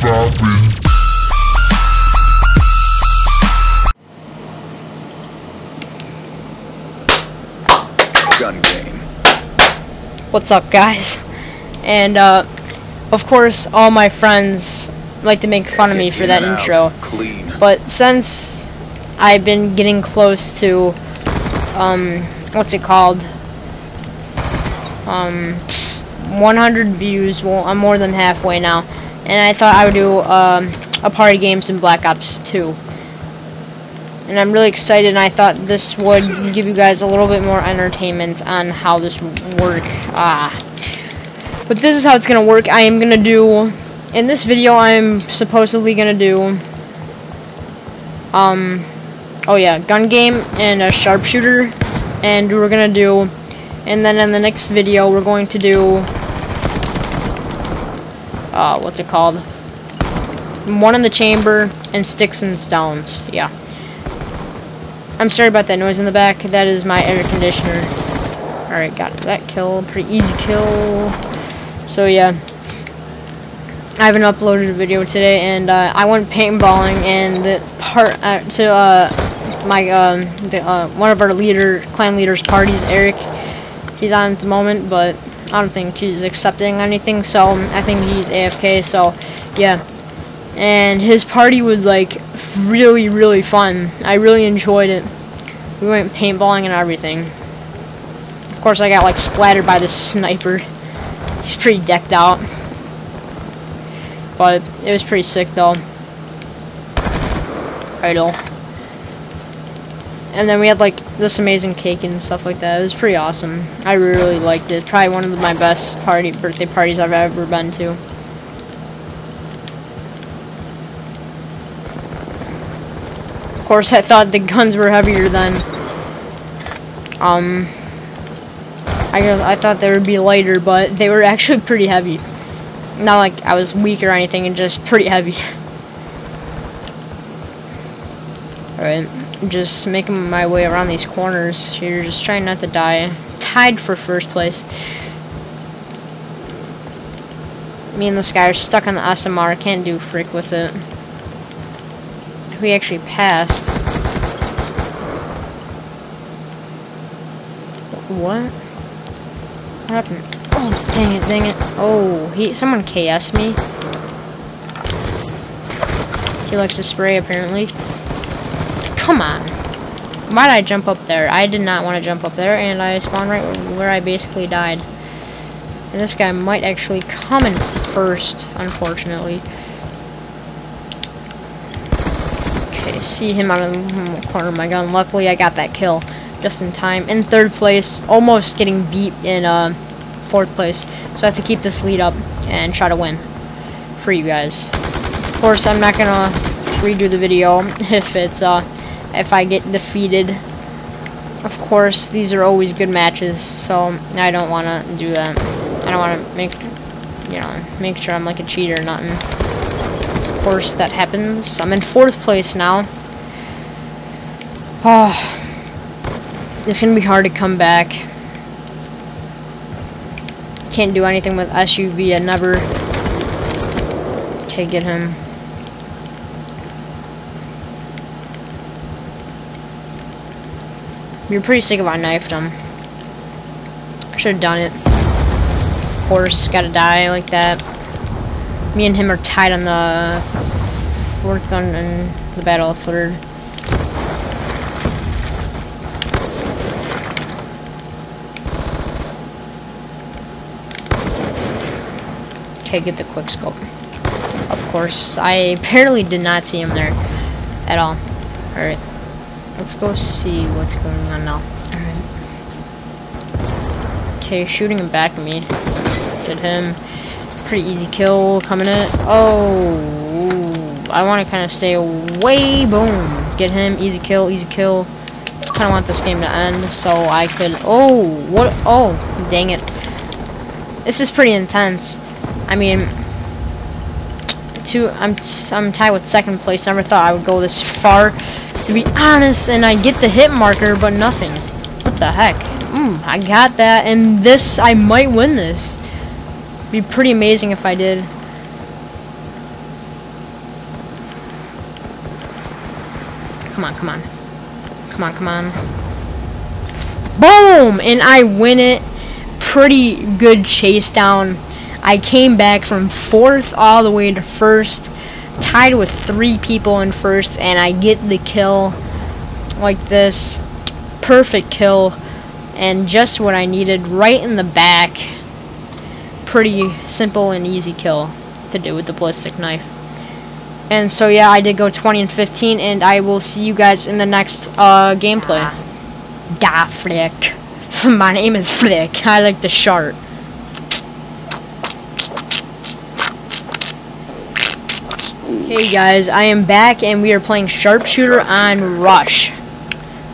Gun game. What's up, guys? And, uh, of course, all my friends like to make fun of me for that intro. Clean. But since I've been getting close to, um, what's it called? Um, 100 views. Well, I'm more than halfway now. And I thought I would do, um, a party games in Black Ops 2. And I'm really excited, and I thought this would give you guys a little bit more entertainment on how this would work. Ah. But this is how it's going to work. I am going to do, in this video, I'm supposedly going to do, um, oh yeah, gun game and a sharpshooter. And we're going to do, and then in the next video, we're going to do, uh, what's it called? One in the chamber and sticks and stones. Yeah. I'm sorry about that noise in the back. That is my air conditioner. Alright, got that kill. Pretty easy kill. So, yeah. I haven't uploaded a video today, and uh, I went paintballing, and the part uh, to uh, my um, the, uh, one of our leader clan leaders' parties, Eric. He's on at the moment, but I don't think he's accepting anything. So I think he's AFK. So, yeah. And his party was like really, really fun. I really enjoyed it. We went paintballing and everything. Of course, I got like splattered by the sniper. He's pretty decked out. But it was pretty sick though. Idle. And then we had like this amazing cake and stuff like that. It was pretty awesome. I really liked it. Probably one of my best party birthday parties I've ever been to. Of course, I thought the guns were heavier than. Um. I I thought they would be lighter, but they were actually pretty heavy. Not like I was weak or anything, and just pretty heavy. Alright, just making my way around these corners here, just trying not to die. Tied for first place. Me and this guy are stuck on the SMR, can't do frick with it. We actually passed. What? What happened? Oh, dang it, dang it. Oh, he, someone KS me. He likes to spray, apparently. Come on. Why did I jump up there? I did not want to jump up there, and I spawned right where I basically died. And this guy might actually come in first, unfortunately. Okay, see him out of the corner of my gun. Luckily, I got that kill just in time. In third place, almost getting beat in uh, fourth place. So I have to keep this lead up and try to win for you guys. Of course, I'm not gonna redo the video if it's uh, if I get defeated. Of course, these are always good matches, so I don't want to do that. I don't want to make, you know, make sure I'm like a cheater or nothing. Of course, that happens. I'm in fourth place now. Oh, it's gonna be hard to come back. Can't do anything with SUV. I never. Okay, get him. You're pretty sick if I knifed him. Should have done it. Of course, gotta die like that. Me and him are tied on the fourth gun and the battle of third. Okay, get the quick scope. Of course, I apparently did not see him there at all. Alright. Let's go see what's going on now. Alright. Okay, shooting him back at me. Get him. Pretty easy kill coming in. Oh, I want to kind of stay away. Boom. Get him. Easy kill. Easy kill. Kind of want this game to end so I could. Oh, what? Oh, dang it. This is pretty intense. I mean, two. I'm I'm tied with second place. Never thought I would go this far, to be honest, and I get the hit marker, but nothing. What the heck? Mmm, I got that, and this, I might win this. Be pretty amazing if I did. Come on, come on. Come on, come on. Boom! And I win it. Pretty good chase down. I came back from fourth all the way to first. Tied with three people in first. And I get the kill like this. Perfect kill. And just what I needed right in the back. Pretty simple and easy kill to do with the ballistic knife. And so yeah, I did go 20 and 15, and I will see you guys in the next uh, gameplay. Da Flick. My name is Flick. I like the shark. Hey guys, I am back, and we are playing Sharpshooter on Rush.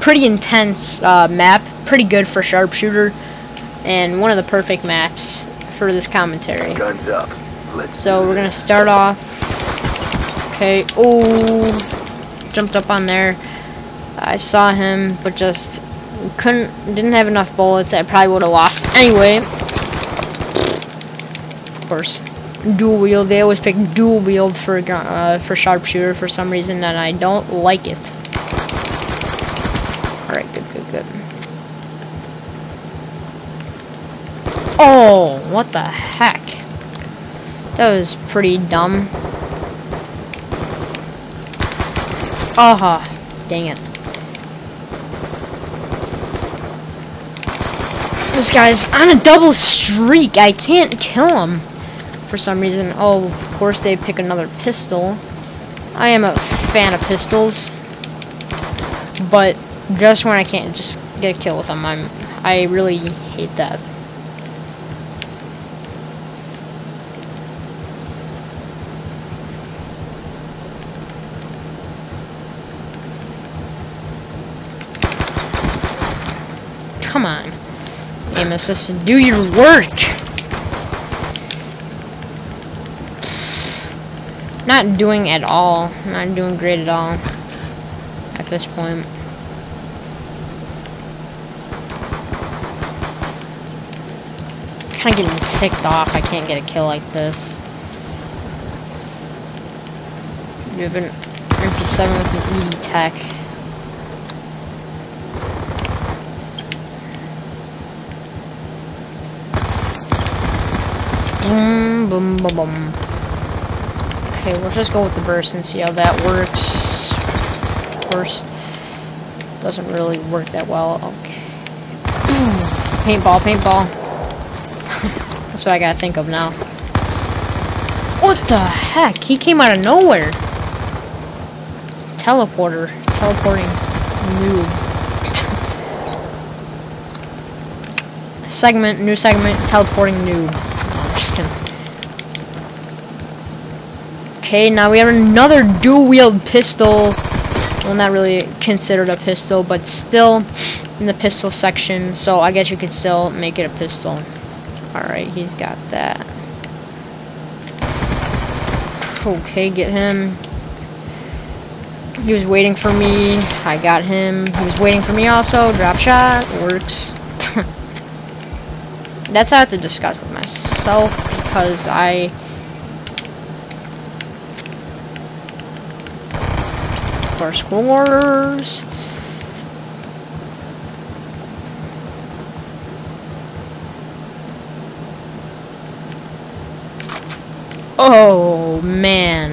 Pretty intense uh, map, pretty good for Sharpshooter, and one of the perfect maps for this commentary. Guns up. Let's So we're gonna start off. Okay. Oh, jumped up on there. I saw him, but just couldn't. Didn't have enough bullets. I probably would have lost anyway. Of course, dual wield. They always pick dual wield for uh, for sharpshooter for some reason, and I don't like it. All right. Good. Good. Good. Oh, what the heck? That was pretty dumb. Aha, dang it. This guy's on a double streak. I can't kill him for some reason. Oh, of course they pick another pistol. I am a fan of pistols. But just when I can't just get a kill with them, I'm I really hate that. Come on. Aim assist, do your work! Not doing at all. Not doing great at all. At this point. Kinda getting ticked off. I can't get a kill like this. You have an MP7 with an EOTech. Boom, boom, boom, boom. Okay, we'll just go with the burst and see how that works. Of course, doesn't really work that well. Okay. paintball, paintball. That's what I gotta think of now. What the heck? He came out of nowhere. Teleporter. Teleporting noob. segment, new segment, teleporting noob. No, I'm just kidding. Okay, now we have another dual-wield pistol. Well, not really considered a pistol, but still in the pistol section. So I guess you could still make it a pistol. Alright, he's got that. Okay, get him. He was waiting for me. I got him. He was waiting for me also. Drop shot. Works. That's how I have to discuss with myself because I for scores. Oh man.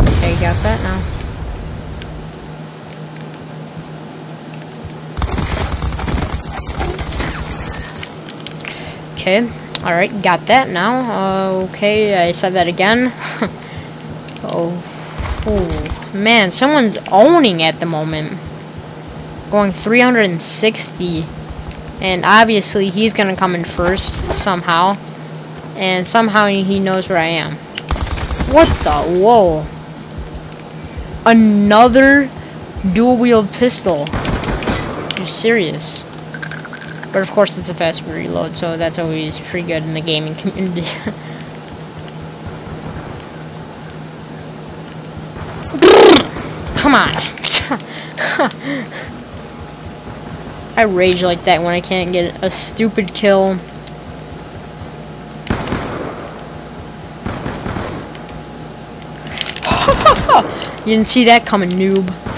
Okay, got that now. Okay, alright, got that now. Uh, okay, I said that again. oh, oh, man, someone's owning at the moment. Going 360. And obviously, he's gonna come in first, somehow. And somehow he knows where I am. What the? Whoa. Another dual-wield pistol. you serious? But of course it's a fast reload, so that's always pretty good in the gaming community. Come on. I rage like that when I can't get a stupid kill. you didn't see that coming, noob.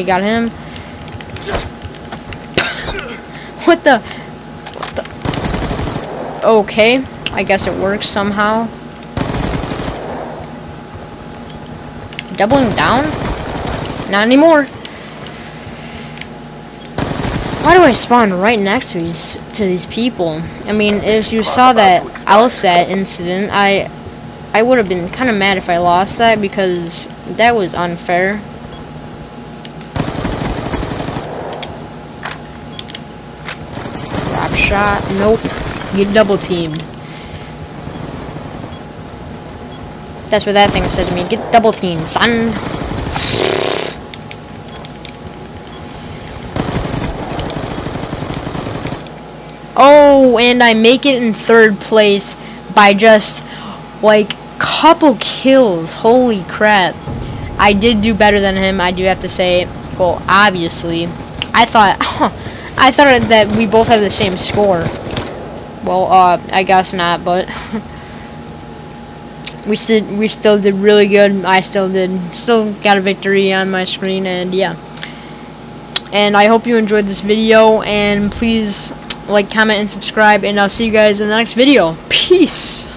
Okay, got him. What the? Okay, I guess it works somehow. Doubling down? Not anymore. Why do I spawn right next to these to these people? I mean, if you saw that LSAT incident, I I would have been kind of mad if I lost that because that was unfair. Drop shot. Nope. Get double teamed. That's what that thing said to me. Get double teamed, son. Oh, and I make it in third place by just, like, couple kills. Holy crap. I did do better than him, I do have to say. Well, obviously. I thought, I thought that we both had the same score. Well, uh, I guess not, but... we still we still did really good. I still did still got a victory on my screen and yeah. And I hope you enjoyed this video and please like, comment, and subscribe and I'll see you guys in the next video. Peace.